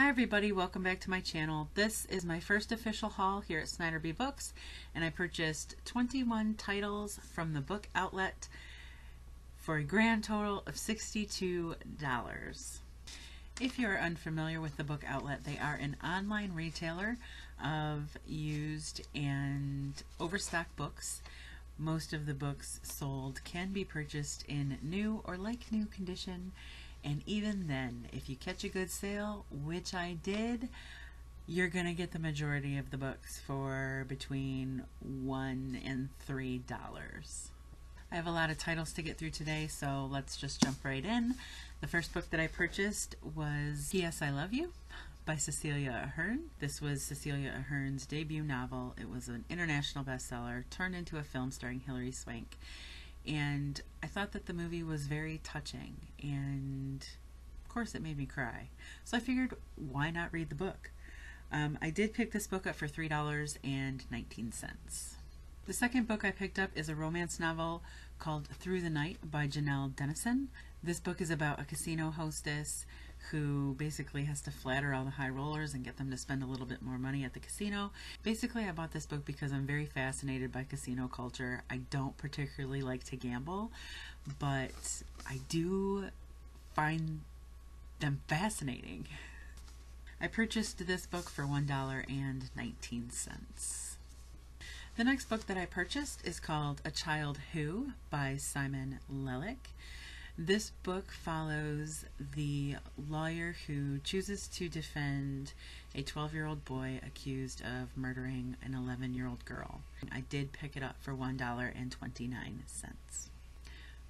Hi everybody, welcome back to my channel. This is my first official haul here at Snider Bee Books and I purchased 21 titles from the book outlet for a grand total of $62. If you're unfamiliar with the book outlet, they are an online retailer of used and overstocked books. Most of the books sold can be purchased in new or like new condition and even then, if you catch a good sale, which I did, you're going to get the majority of the books for between one and three dollars. I have a lot of titles to get through today, so let's just jump right in. The first book that I purchased was P.S. I Love You by Cecelia Ahern. This was Cecelia Ahern's debut novel. It was an international bestseller turned into a film starring Hilary Swank and I thought that the movie was very touching and of course it made me cry. So I figured why not read the book? Um, I did pick this book up for $3.19 the second book I picked up is a romance novel called Through the Night by Janelle Denison. This book is about a casino hostess who basically has to flatter all the high rollers and get them to spend a little bit more money at the casino. Basically, I bought this book because I'm very fascinated by casino culture. I don't particularly like to gamble, but I do find them fascinating. I purchased this book for $1.19. The next book that I purchased is called A Child Who by Simon Lelic. This book follows the lawyer who chooses to defend a 12 year old boy accused of murdering an 11 year old girl. I did pick it up for $1.29.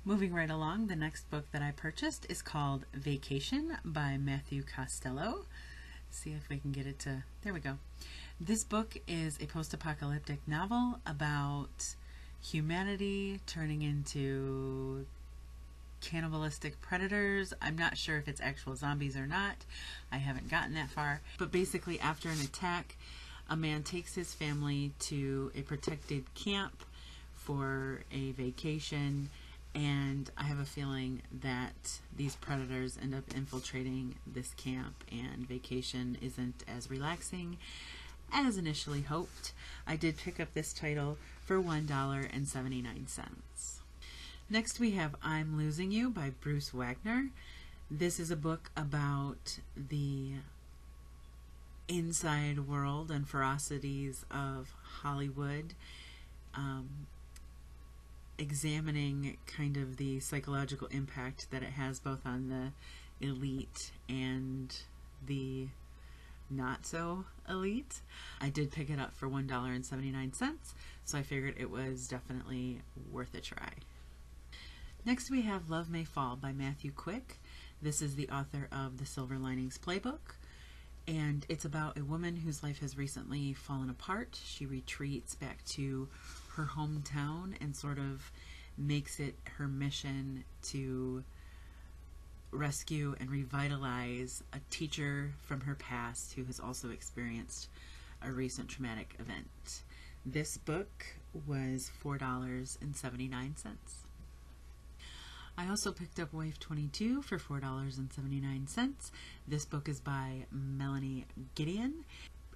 Moving right along, the next book that I purchased is called Vacation by Matthew Costello. See if we can get it to. There we go. This book is a post apocalyptic novel about humanity turning into cannibalistic predators. I'm not sure if it's actual zombies or not. I haven't gotten that far. But basically, after an attack, a man takes his family to a protected camp for a vacation. And I have a feeling that these predators end up infiltrating this camp, and vacation isn't as relaxing as initially hoped. I did pick up this title for $1.79. Next we have I'm Losing You by Bruce Wagner. This is a book about the inside world and ferocities of Hollywood, um, examining kind of the psychological impact that it has both on the elite and the not so elite. I did pick it up for $1.79, so I figured it was definitely worth a try. Next we have Love May Fall by Matthew Quick. This is the author of The Silver Linings Playbook and it's about a woman whose life has recently fallen apart. She retreats back to her hometown and sort of makes it her mission to rescue and revitalize a teacher from her past who has also experienced a recent traumatic event. This book was $4.79. I also picked up Wife 22 for $4.79. This book is by Melanie Gideon.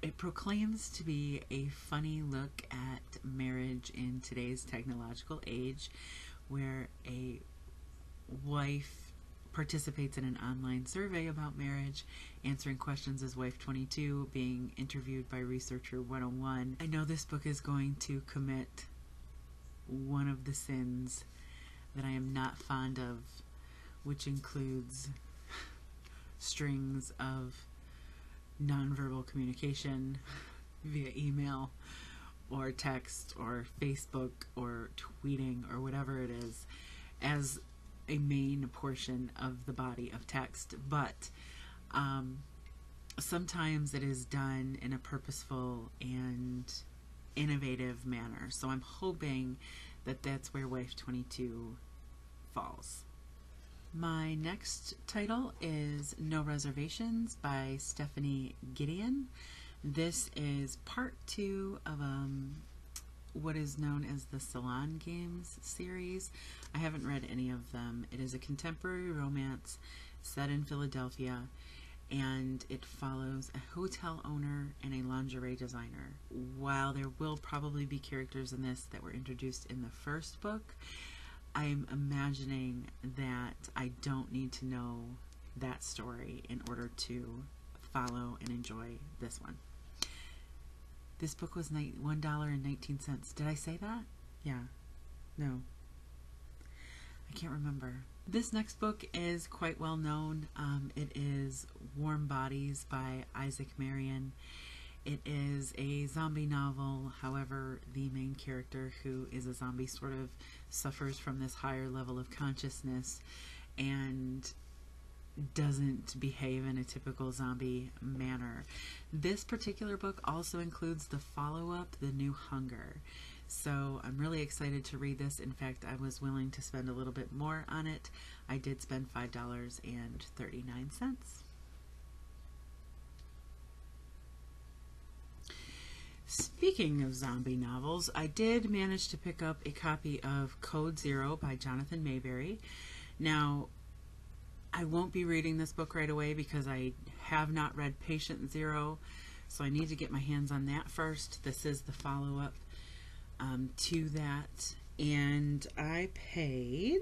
It proclaims to be a funny look at marriage in today's technological age where a wife participates in an online survey about marriage, answering questions as Wife 22, being interviewed by Researcher 101. I know this book is going to commit one of the sins that I am not fond of, which includes strings of nonverbal communication via email or text or Facebook or tweeting or whatever it is as a main portion of the body of text. But um, sometimes it is done in a purposeful and innovative manner. So I'm hoping that that's where Wife 22 falls. My next title is No Reservations by Stephanie Gideon. This is part two of um, what is known as the Salon Games series. I haven't read any of them. It is a contemporary romance set in Philadelphia, and it follows a hotel owner and a lingerie designer. While there will probably be characters in this that were introduced in the first book, I'm imagining that I don't need to know that story in order to follow and enjoy this one. This book was $1.19. Did I say that? Yeah. No. I can't remember. This next book is quite well known. Um, it is Warm Bodies by Isaac Marion. It is a zombie novel, however, the main character, who is a zombie, sort of suffers from this higher level of consciousness and doesn't behave in a typical zombie manner. This particular book also includes the follow up, The New Hunger. So I'm really excited to read this. In fact, I was willing to spend a little bit more on it. I did spend $5.39. Speaking of zombie novels, I did manage to pick up a copy of Code Zero by Jonathan Maberry. Now, I won't be reading this book right away because I have not read Patient Zero, so I need to get my hands on that first. This is the follow up um, to that, and I paid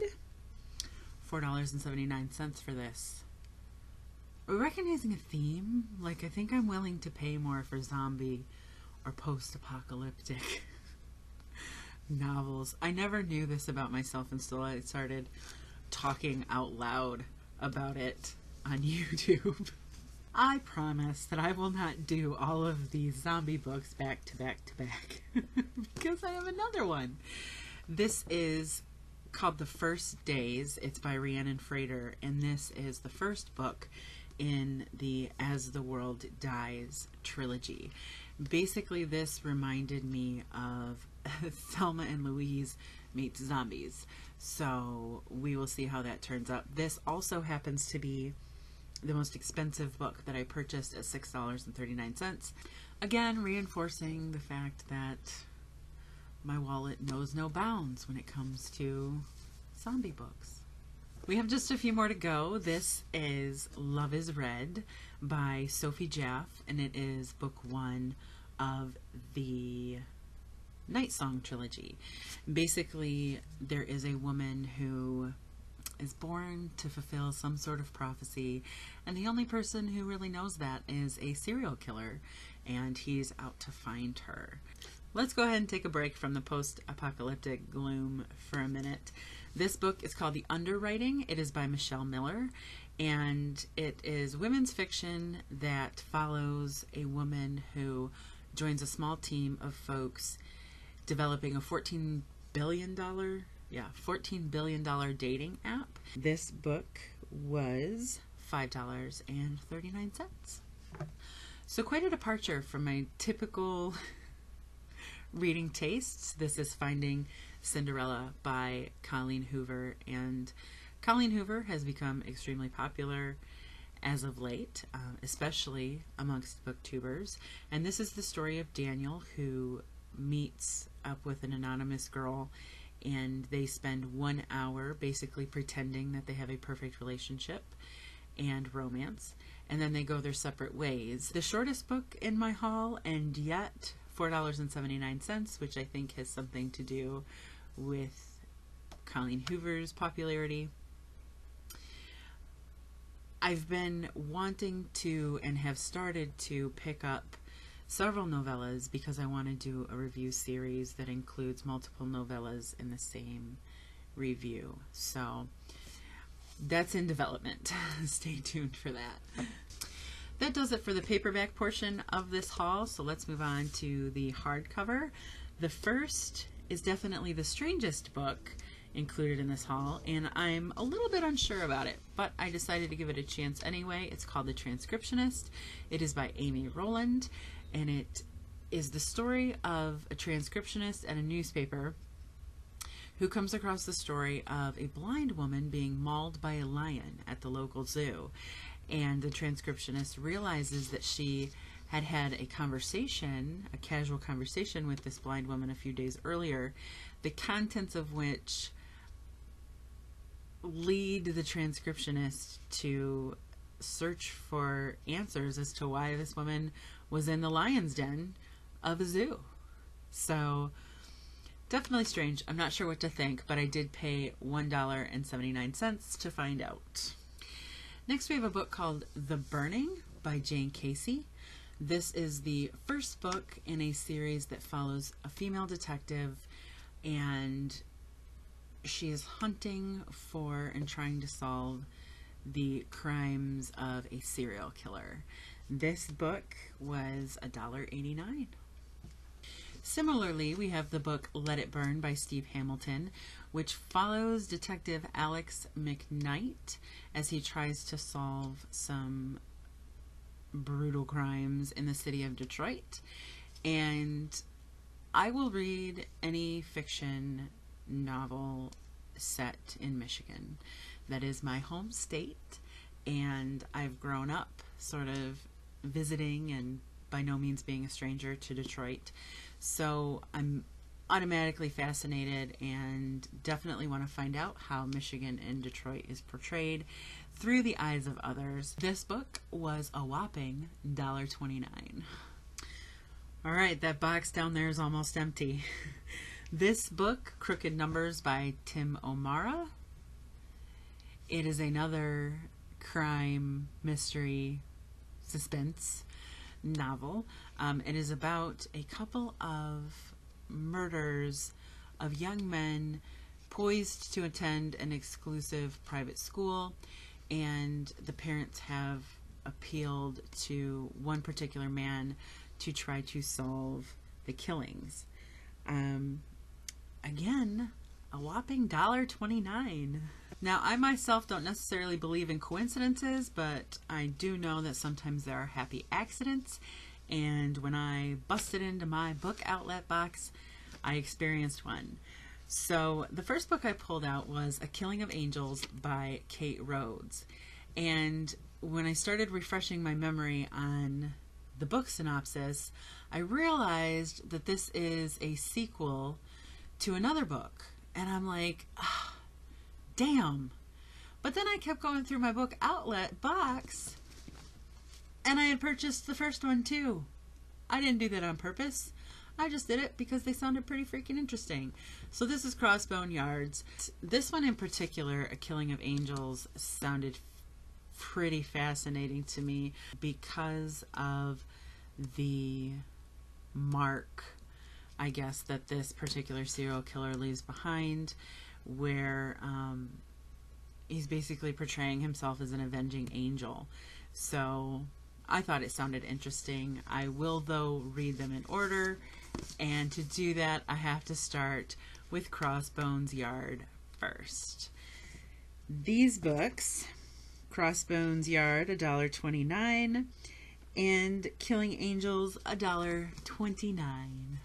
$4.79 for this. Recognizing a theme, like I think I'm willing to pay more for zombie or post apocalyptic novels. I never knew this about myself until I started talking out loud about it on YouTube. I promise that I will not do all of these zombie books back to back to back because I have another one. This is called The First Days. It's by Rhiannon Frater, and this is the first book in the As the World Dies trilogy. Basically, this reminded me of Thelma and Louise meets zombies. So we will see how that turns out. This also happens to be the most expensive book that I purchased at $6.39. Again, reinforcing the fact that my wallet knows no bounds when it comes to zombie books. We have just a few more to go. This is Love is Red by Sophie Jaff, and it is book one of the Night Song trilogy. Basically, there is a woman who is born to fulfill some sort of prophecy, and the only person who really knows that is a serial killer, and he's out to find her. Let's go ahead and take a break from the post apocalyptic gloom for a minute. This book is called The Underwriting. It is by Michelle Miller, and it is women's fiction that follows a woman who joins a small team of folks developing a $14 billion yeah, $14 billion dating app. This book was $5.39. So, quite a departure from my typical reading tastes. This is Finding Cinderella by Colleen Hoover, and Colleen Hoover has become extremely popular as of late, uh, especially amongst booktubers. And this is the story of Daniel who meets up with an anonymous girl and they spend one hour basically pretending that they have a perfect relationship and romance, and then they go their separate ways. The shortest book in my haul, and yet $4.79, which I think has something to do with Colleen Hoover's popularity. I've been wanting to and have started to pick up several novellas because I want to do a review series that includes multiple novellas in the same review. So that's in development. Stay tuned for that. That does it for the paperback portion of this haul. So let's move on to the hardcover. The first is definitely the strangest book included in this haul, and I'm a little bit unsure about it, but I decided to give it a chance anyway. It's called The Transcriptionist. It is by Amy Rowland, and it is the story of a transcriptionist at a newspaper who comes across the story of a blind woman being mauled by a lion at the local zoo. And the transcriptionist realizes that she had had a conversation, a casual conversation with this blind woman a few days earlier, the contents of which lead the transcriptionist to search for answers as to why this woman was in the lion's den of a zoo. So, definitely strange. I'm not sure what to think, but I did pay $1.79 to find out. Next, we have a book called The Burning by Jane Casey. This is the first book in a series that follows a female detective and she is hunting for and trying to solve the crimes of a serial killer. This book was $1.89. Similarly, we have the book Let It Burn by Steve Hamilton, which follows Detective Alex McKnight as he tries to solve some brutal crimes in the city of Detroit. And I will read any fiction novel set in Michigan. That is my home state, and I've grown up sort of visiting and by no means being a stranger to Detroit. So I'm automatically fascinated and definitely want to find out how Michigan and Detroit is portrayed through the eyes of others. This book was a whopping $1.29. All right, that box down there is almost empty. this book, Crooked Numbers by Tim O'Mara, it is another crime, mystery, suspense novel. Um, it is about a couple of murders of young men poised to attend an exclusive private school, and the parents have appealed to one particular man to try to solve the killings. Um, again, a whopping dollar twenty nine. Now, I myself don't necessarily believe in coincidences, but I do know that sometimes there are happy accidents. And when I busted into my book outlet box, I experienced one. So, the first book I pulled out was A Killing of Angels by Kate Rhodes. And when I started refreshing my memory on the book synopsis, I realized that this is a sequel to another book. And I'm like, oh, damn. But then I kept going through my book outlet box and I had purchased the first one too. I didn't do that on purpose. I just did it because they sounded pretty freaking interesting. So this is Crossbone Yards. This one in particular, A Killing of Angels, sounded pretty fascinating to me because of the mark, I guess, that this particular serial killer leaves behind, where um, he's basically portraying himself as an avenging angel. So I thought it sounded interesting. I will, though, read them in order. And to do that, I have to start with Crossbones Yard first. These books Crossbones Yard, $1.29, and Killing Angels, $1.29.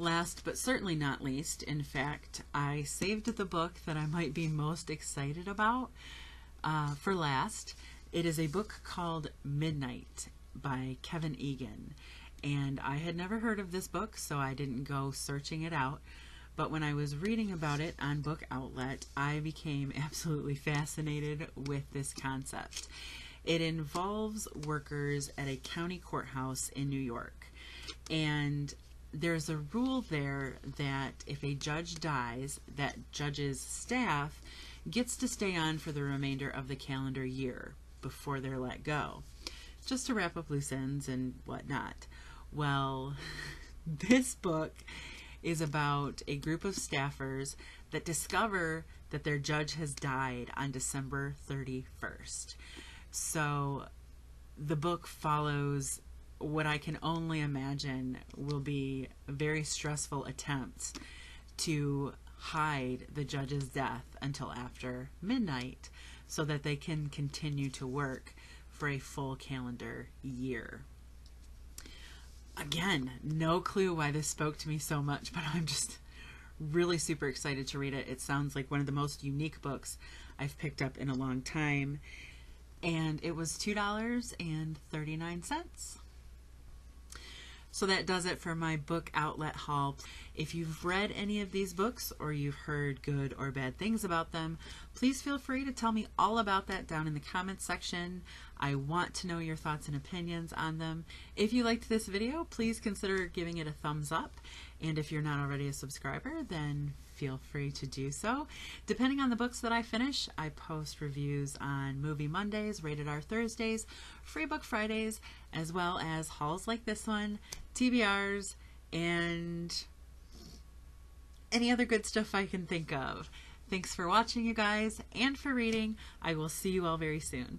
Last but certainly not least, in fact, I saved the book that I might be most excited about uh, for last. It is a book called Midnight by Kevin Egan. And I had never heard of this book, so I didn't go searching it out. But when I was reading about it on Book Outlet, I became absolutely fascinated with this concept. It involves workers at a county courthouse in New York. And there's a rule there that if a judge dies, that judge's staff gets to stay on for the remainder of the calendar year before they're let go, just to wrap up loose ends and whatnot. Well, this book is about a group of staffers that discover that their judge has died on December 31st. So the book follows what I can only imagine will be very stressful attempts to hide the judge's death until after midnight so that they can continue to work for a full calendar year again, no clue why this spoke to me so much, but I'm just really super excited to read it. It sounds like one of the most unique books I've picked up in a long time. And it was $2.39. So that does it for my book outlet haul. If you've read any of these books or you've heard good or bad things about them, please feel free to tell me all about that down in the comments section. I want to know your thoughts and opinions on them. If you liked this video, please consider giving it a thumbs up. And if you're not already a subscriber, then feel free to do so. Depending on the books that I finish, I post reviews on Movie Mondays, Rated R Thursdays, Free Book Fridays, as well as hauls like this one, TBRs, and any other good stuff I can think of. Thanks for watching, you guys, and for reading. I will see you all very soon.